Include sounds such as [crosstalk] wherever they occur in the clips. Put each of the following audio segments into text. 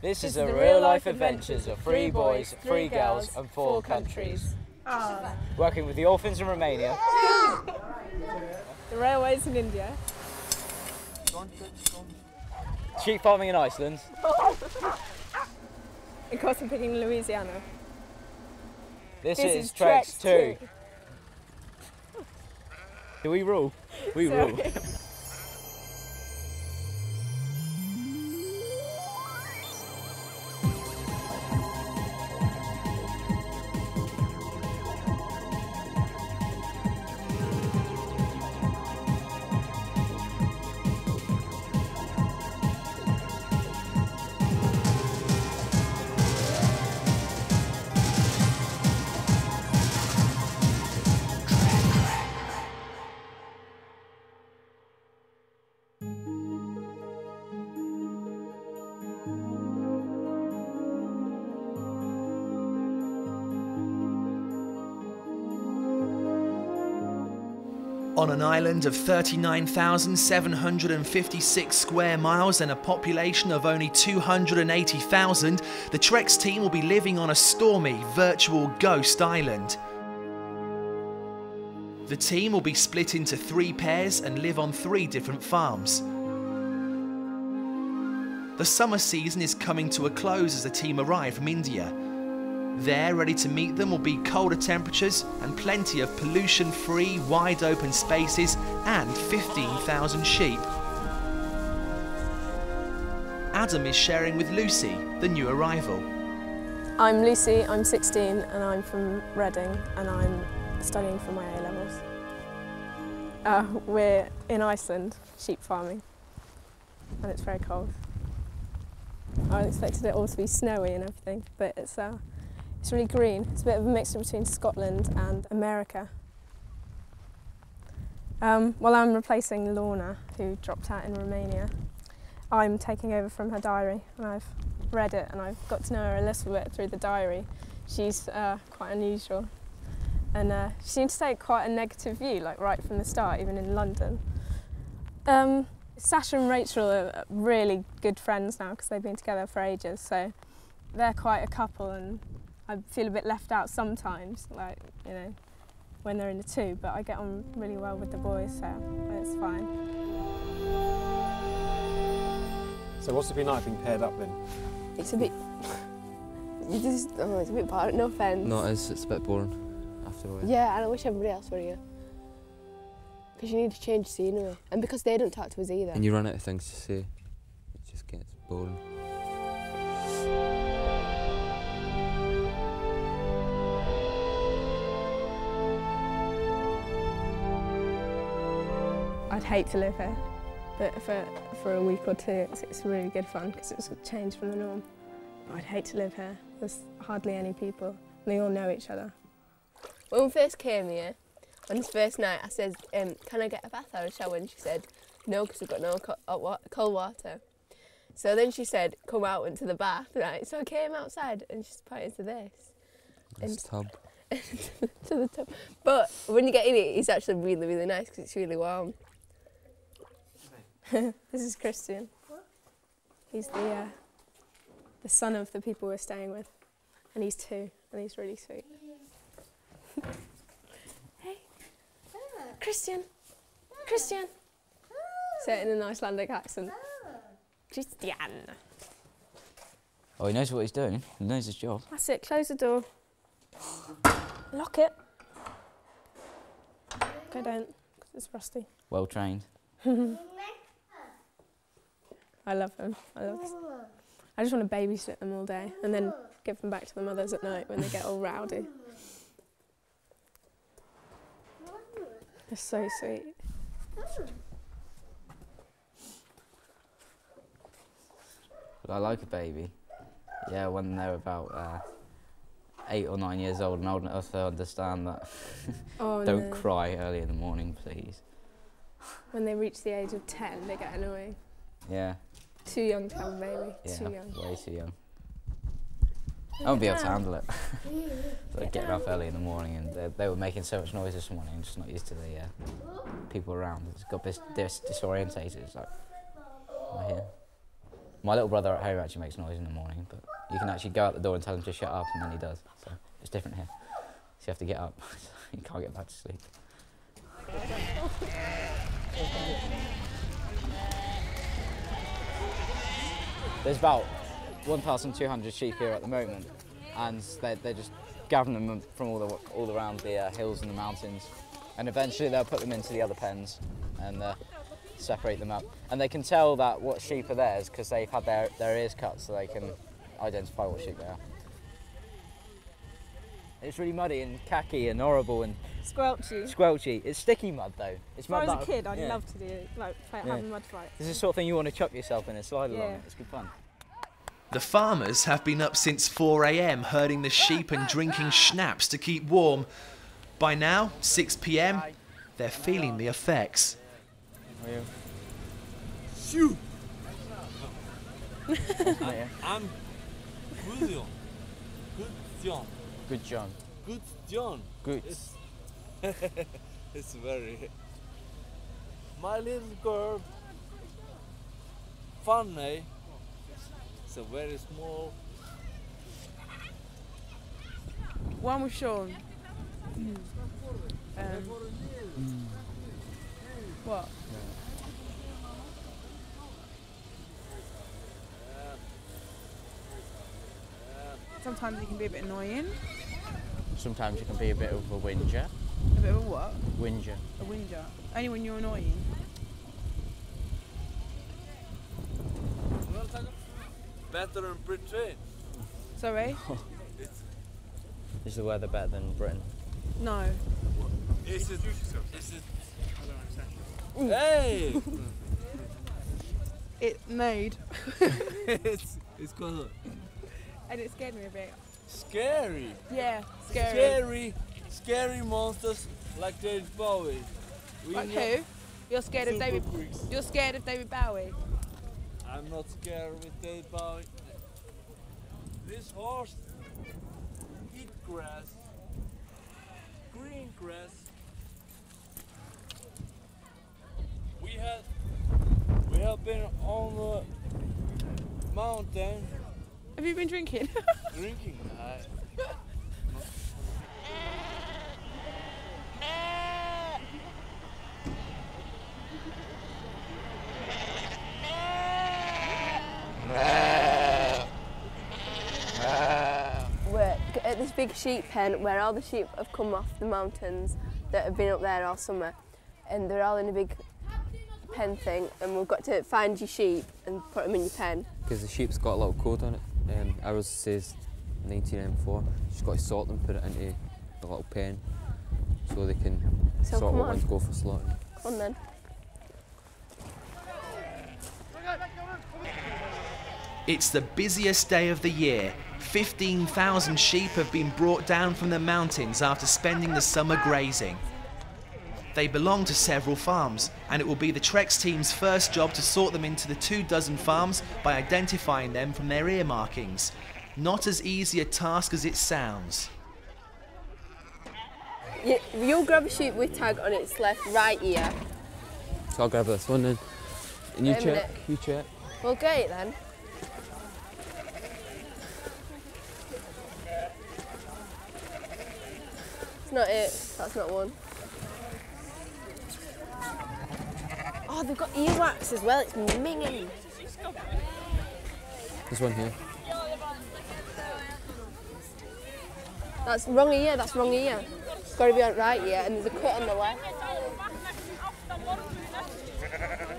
This is the real life adventures of three boys, three girls, and four countries. Ah. Working with the orphans in Romania. [laughs] The railways in India. Sheep farming in Iceland. [laughs] And cotton picking in Louisiana. This, This is, is Trex Trex 2. Do we rule? We [laughs] Sorry. rule. On an island of 39,756 square miles and a population of only 280,000, the Trex team will be living on a stormy, virtual ghost island. The team will be split into three pairs and live on three different farms. The summer season is coming to a close as the team arrive from India. There, ready to meet them, will be colder temperatures and plenty of pollution free, wide open spaces and 15,000 sheep. Adam is sharing with Lucy, the new arrival. I'm Lucy, I'm 16 and I'm from Reading and I'm studying for my A levels. Uh, we're in Iceland, sheep farming, and it's very cold. I expected it all to be snowy and everything, but it's uh, it's really green. It's a bit of a mixture between Scotland and America. Um, while I'm replacing Lorna, who dropped out in Romania, I'm taking over from her diary, and I've read it and I've got to know her a little bit through the diary. She's uh, quite unusual, and uh, she seemed to take quite a negative view, like right from the start, even in London. Um, Sasha and Rachel are really good friends now because they've been together for ages, so they're quite a couple, and I feel a bit left out sometimes, like you know, when they're in the two. But I get on really well with the boys, so it's fine. So what's it been like being paired up then? It's a bit. [laughs] You just, oh, it's a bit boring. No offense. No, it's, it's a bit boring after a while. Yeah, and I wish everybody else were here. Because you need to change scenery, and because they don't talk to us either. And you run out of things to say. It just gets boring. I'd hate to live here, but for, for a week or two, it's, it's really good fun because it's a change from the norm. I'd hate to live here. There's hardly any people. They all know each other. When we first came here, on his first night, I said, um, "Can I get a bath or a shower?" And she said, "No, because we've got no co- hot cold water." So then she said, "Come out into the bath." Right. So I came outside, and she's pointing to this, This tub. [laughs] to the tub. But when you get in it, it's actually really, really nice because it's really warm. [laughs] This is Christian. He's the, uh, the son of the people we're staying with, and he's two, and he's really sweet. [laughs] hey, Christian, Christian. Say it in an Icelandic accent. Christian. Oh, he knows what he's doing. He knows his job. That's it. Close the door. Lock it. Go don't, 'cause it's rusty. Well trained. [laughs] I love them. I love. I just want to babysit them all day and then give them back to the mothers at night when they get all rowdy. They're so sweet. But I like a baby. Yeah, when they're about uh, eight or nine years old and old enough to understand that. [laughs] Oh Don't no. cry early in the morning, please. When they reach the age of 10, they get annoying. Yeah, Too young to have a baby. yeah, Too young. way too young. I won't be able to handle it. [laughs] like getting up early in the morning and they, they were making so much noise this morning, I'm just not used to the uh, people around. It's got this dis- disorientated. It's like, am I here? My little brother at home actually makes noise in the morning, but you can actually go out the door and tell him to shut up, and then he does. So it's different here. So you have to get up. [laughs] you can't get back to sleep. [laughs] There's about 1,200 sheep here at the moment, and they're, they're just gathering them from all, the, all around the uh, hills and the mountains. And eventually they'll put them into the other pens and uh, separate them up. And they can tell that what sheep are theirs because they've had their, their ears cut so they can identify what sheep they are. It's really muddy and khaki and horrible and Squelchy. squelchy. It's sticky mud though. It's If I was a kid, I'd yeah. love to do like fight, Yeah. have a mud fight. This is the sort of thing you want to chuck yourself in and slide along. Yeah. It's good fun. The farmers have been up since 4am herding the sheep and drinking schnapps to keep warm. By now, 6pm, they're feeling the effects. Shoot! Oh, yeah. [laughs] I'm William. Good John. Good John. Good John. Good. It's, [laughs] it's very. My little girl. Funny. It's a very small. One with Sean. Um, what? Sometimes he can be a bit annoying. Sometimes you can be a bit of a whinger. A bit of a what? Whinger. A whinger. Only when you're annoying. Better than Britain. Sorry? [laughs] Is the weather better than Britain? No. Is it? Is it? Hey! [laughs] It made. [laughs] it's it's good. And it scared me a bit. Scary. Yeah, scary. Scary. Scary monsters like David Bowie. We like who? You're scared of David. freaks. You're scared of David Bowie. I'm not scared with David Bowie. This horse eat grass, green grass. We had we have been on the mountain Have you been drinking? [laughs] drinking. I, We're g- at this big sheep pen where all the sheep have come off the mountains that have been up there all summer, and they're all in a big pen thing, and we've got to find your sheep and put them in your pen. Because the sheep's got a little code on it. Um, ours says 1994. Just got to sort them, put it into the little pen so they can So sort what on. ones go for slaughter. Come on then. It's the busiest day of the year. 15,000 sheep have been brought down from the mountains after spending the summer grazing. They belong to several farms, and it will be the Trex team's first job to sort them into the two dozen farms by identifying them from their ear markings. Not as easy a task as it sounds. You, you'll grab a sheep with tag on its left right ear. So I'll grab this one then. And you check. minute. You check. Well, great then. It's not it. That's not one. Oh, they've got earwax as well. It's minging. This one here. That's wrong ear. That's wrong ear. It's got to be on right ear, and there's a cut on the left. [laughs]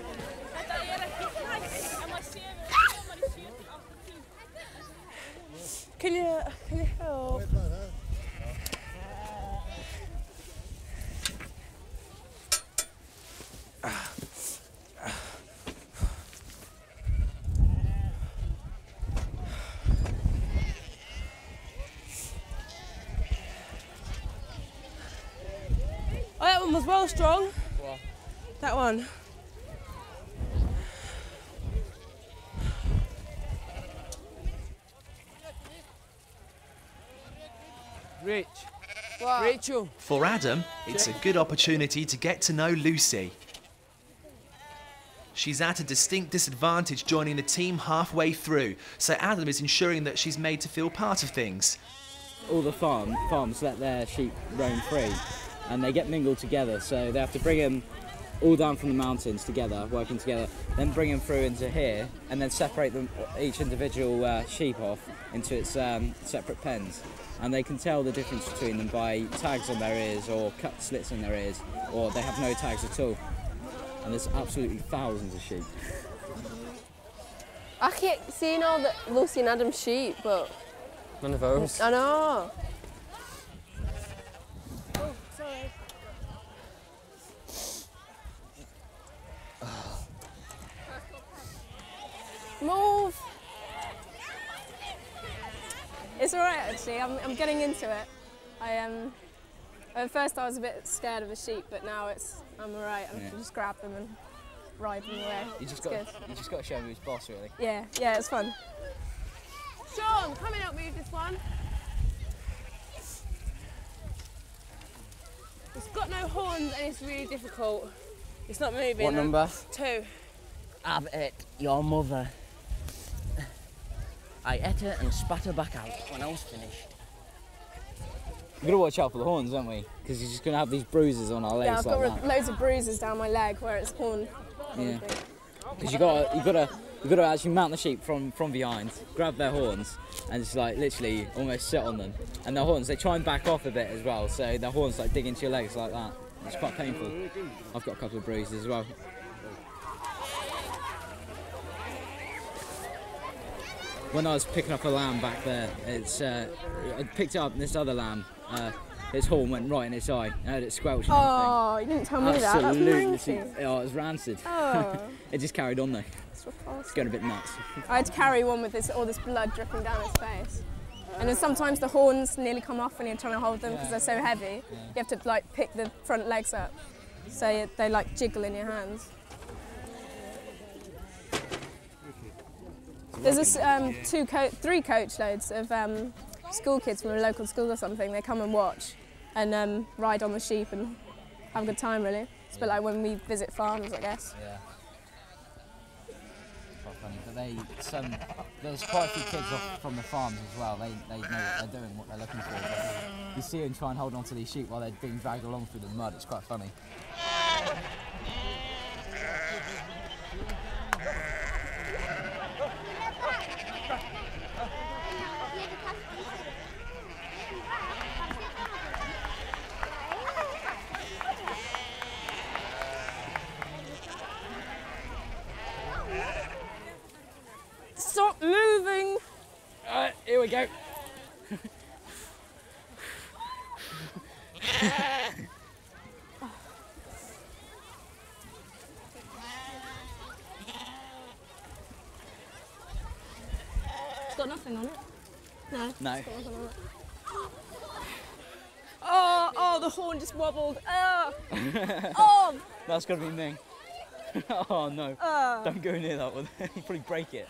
Can you can you help? Oh, that one was well strong. That one. Rich. What? Rachel. For Adam, it's a good opportunity to get to know Lucy. she's at a distinct disadvantage joining the team halfway through, so Adam is ensuring that she's made to feel part of things. all the farm farms let their sheep roam free, and they get mingled together. So they have to bring them all down from the mountains together, working together, then bring them through into here, and then separate them each individual uh, sheep off into its um, separate pens. And they can tell the difference between them by tags on their ears or cut slits in their ears, or they have no tags at all. And there's absolutely thousands of sheep. I keep seeing all the Lucy and Adam's sheep, but None of those I know. Move! It's all right actually. I'm, I'm getting into it. I um, at first I was a bit scared of a sheep, but now it's I'm all right. I Yeah. can just grab them and ride them away. You just It's got good. you just got to show me who's boss, really. Yeah, yeah, it's fun. Sean, come and help me with this one. It's got no horns and it's really difficult. It's not moving. What number? Two. I've ate your mother. I ate her and spat her back out when I was finished. We've got to watch out for the horns, haven't we? Because you're just going to have these bruises on our legs Yeah, I've like ro- that. loads of bruises down my leg where it's horn. Yeah. Because you got you got to you got to actually mount the sheep from from behind, grab their horns, and just like literally almost sit on them. And their horns, they try and back off a bit as well, so their horns like dig into your legs like that. It's quite painful. I've got a couple of bruises as well. When I was picking up a lamb back there, it's uh, I picked up this other lamb. Uh, its horn went right in its eye. I heard it squelch Oh, you didn't tell me everything. that. Absolutely. Oh, it was rancid. Oh, [laughs] It just carried on though. it's. It's going a bit nuts. I had to carry one with this all this blood dripping down his face. And then sometimes the horns nearly come off when you're trying to hold them because they're so heavy. You have to like pick the front legs up, so they like jiggle in your hands. There's this um, two, co- three coach loads of um, school kids from a local school or something. They come and watch and um, ride on the sheep and have a good time. Really, it's a bit like when we visit farms, I guess. Yeah. Quite funny, but they some there's quite a few kids off from the farms as well. They they know what they're doing, what they're looking for. But you see them try and hold on to these sheep while they're being dragged along through the mud. It's quite funny. Stop moving! Alright, here we go. It's got nothing on it. No. No. Oh, oh, the horn just wobbled. [laughs] Oh, oh, That's gotta be me. [laughs] oh no. oh. Don't go near that one. [laughs] You'll probably break it.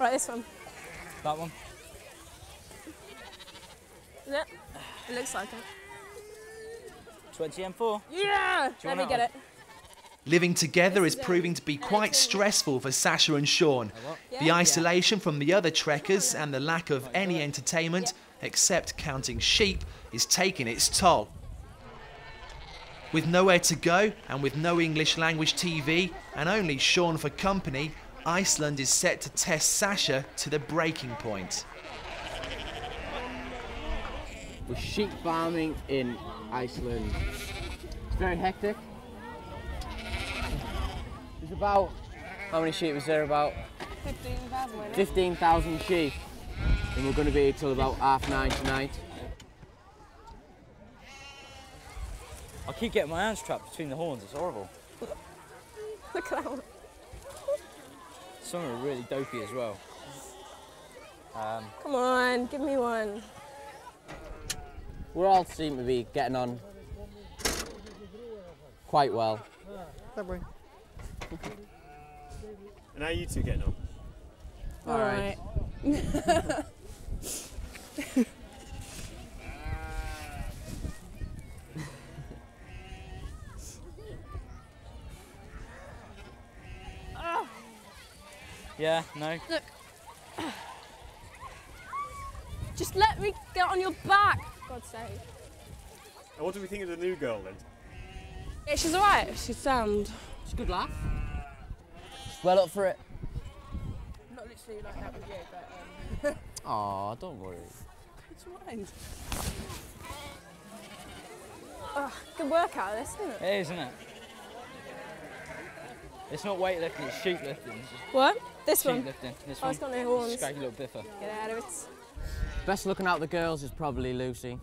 Right, this one. That one. Is it? It looks like it. 20 M4. Yeah! Let me get it. Living together is proving to be quite stressful for Sasha and Sean. The isolation from the other trekkers and the lack of any entertainment except counting sheep is taking its toll. With nowhere to go and with no English language TV and only Sean for company, Iceland is set to test Sasha to the breaking point. We're sheep farming in Iceland. It's very hectic. There's about, how many sheep is there? About 15,000 15,000 sheep. And we're going to be here till about half nine tonight. I keep getting my hands trapped between the horns. It's horrible. [laughs] Look at that one. Some are really dopey as well. Um, Come on, give me one. We all seem to be getting on quite well. And how are you two getting on? All right. [laughs] Yeah, no. Look. Just let me get on your back. God's sake. And what do we think of the new girl then? Yeah, she's alright. She's sound. It's a good laugh. Well up for it. Not literally like that with you, but um, [laughs] Aw, don't worry. it's mind. Oh, good workout, this, isn't it? It is, isn't it? It's not weightlifting, it's sheep lifting. It's What? This sheep one? lifting. This Oh, one. it's got no horns. Scraggy little biffer. Get out of it. Best looking out of the girls is probably Lucy.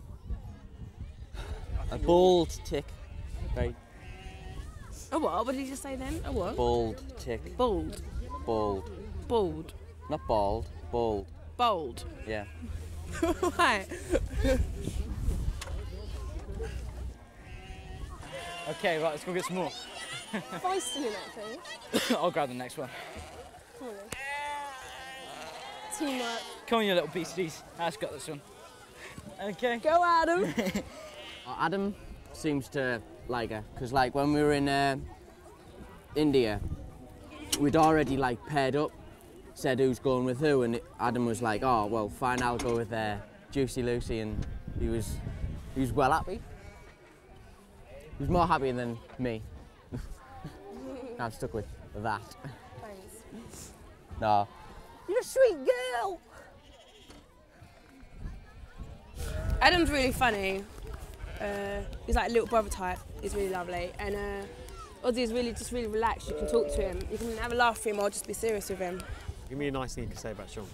A bald tick. Very A what? What did you just say then? A what? bald tick. Bald. Bald. Bald. Not bald, bald. Bold. Yeah. [laughs] right. Okay, right, let's go get some more. [laughs] Feisty in that thing. [coughs] I'll grab the next one. Come on then. Teamwork. Come on, you little beasties. I've got this one. Okay. Go, Adam. [laughs] Adam seems to like her because, like, when we were in uh, India, we'd already like paired up, said who's going with who, and Adam was like, "Oh, well, fine, I'll go with uh, Juicy Lucy," and he was he was well happy. He was more happy than me. [laughs] I'm stuck with that. Thanks. No. You're a sweet girl. Adam's really funny. Uh, he's like a little brother type. He's really lovely. And uh, Ozzy is really just really relaxed. You can talk to him. You can have a laugh with him or just be serious with him. Give me a nice thing you can say about Sean.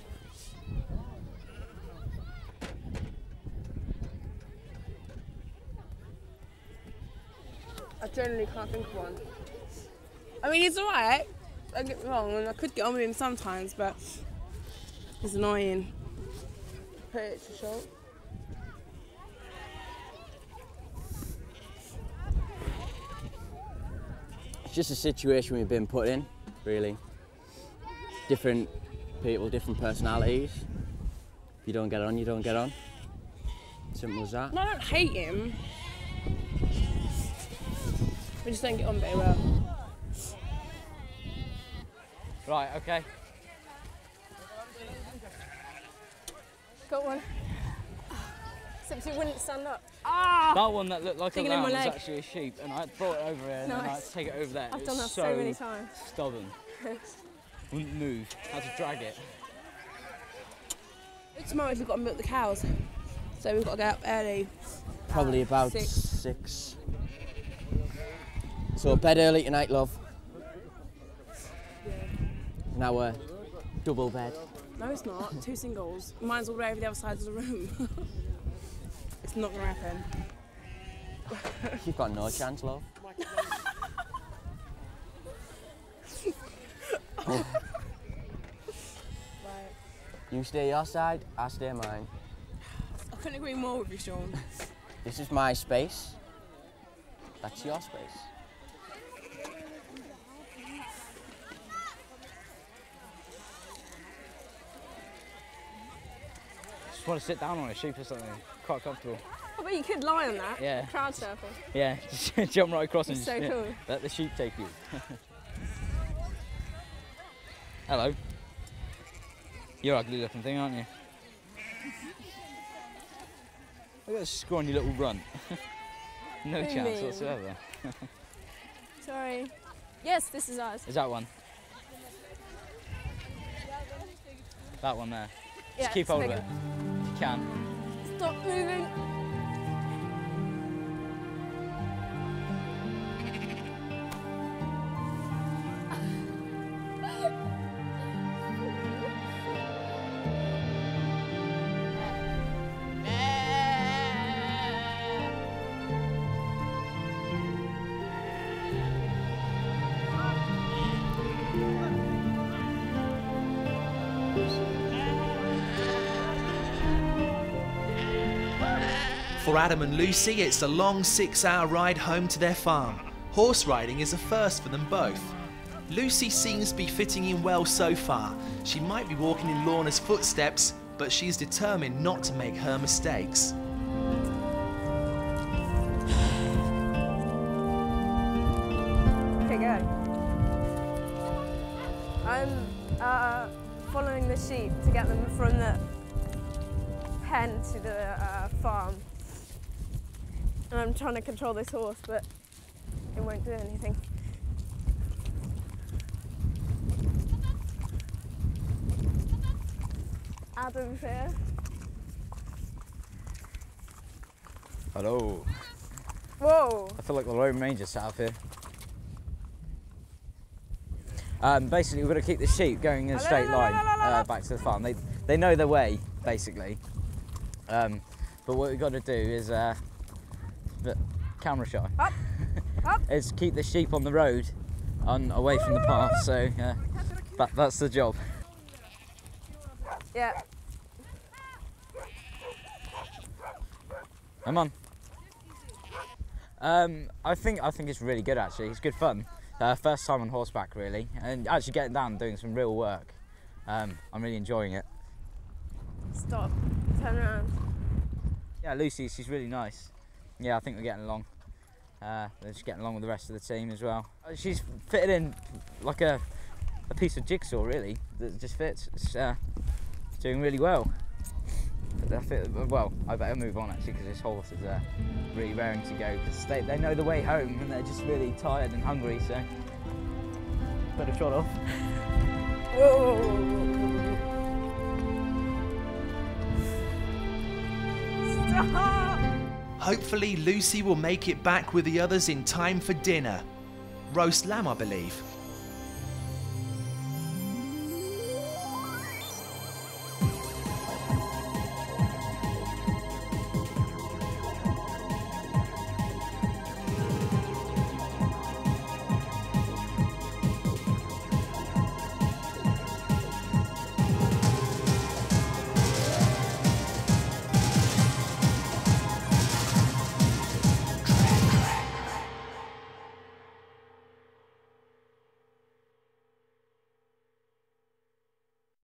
I generally can't think of one. I mean, he's alright. Don't get me wrong, and I could get on with him sometimes, but he's annoying. Put it to short. Just a situation we've been put in, really. Different people, different personalities. If you don't get on, you don't get on. Simple as that. No, I don't hate him. We just don't get on very well. Right, okay. Got one. Except he wouldn't stand up. That one that looked like a in lamb was leg. actually a sheep, and I brought it over here and then I had Nice. to take it over there. I've It done that was so many times. Stubborn. [laughs] Wouldn't move. Had to drag it. Tomorrow we've got to milk the cows, so we've got to get up early. Probably about Six. six. So bed early tonight, love. Now uh, double bed. No, it's not. Two singles. Mine's all the way over the other side of the room. [laughs] it's not gonna happen. You've got no chance, love. Right. You stay your side, I stay mine. I couldn't agree more with you, Sean. This is my space. That's your space. Just want to sit down on a sheep or something. Quite comfortable. I bet you could lie on that. Yeah. Crowd surfing. Yeah, [laughs] just jump right across and It's just so yeah, let the sheep take you. [laughs] Hello. You're ugly looking thing, aren't you? Look at that scrawny little runt. [laughs] no Who, chance me? whatsoever. Sorry. Yes, this is ours. Is that one? That one there. Yeah, Just keep it's hold of it. You can. Stop moving. For Adam and Lucy, it's a long six hour ride home to their farm. Horse riding is a first for them both. Lucy seems to be fitting in well so far. She might be walking in Lorna's footsteps, but she's determined not to make her mistakes. Okay, go. I'm uh, following the sheep to get them from the pen to the uh, farm. And I'm trying to control this horse, but it won't do anything. Adam's here. Hello. Whoa! I feel like the Lone Ranger sat up here. Um, basically, we've got to keep the sheep going in a straight line uh, back to the farm. They, they know their way, basically. Um, but what we've got to do is, uh, camera shy, Up, up. [laughs] is keep the sheep on the road, and away from the path. So uh, that, that's the job. Yeah. Come on. Um, I think I think it's really good actually. It's good fun. Uh, first time on horseback really, and actually getting down and doing some real work. Um, I'm really enjoying it. Stop. Turn around. Yeah, Lucy, she's really nice. Yeah, I think we're getting along. Uh, they're just getting along with the rest of the team as well. Uh, She's fitted in like a, a piece of jigsaw really that just fits. It's uh, doing really well. But I feel, well, I better move on actually because this horse is uh, really raring to go because they, they know the way home and they're just really tired and hungry so better trot off. [laughs] Stop! Hopefully, Lucy will make it back with the others in time for dinner. Roast lamb, I believe.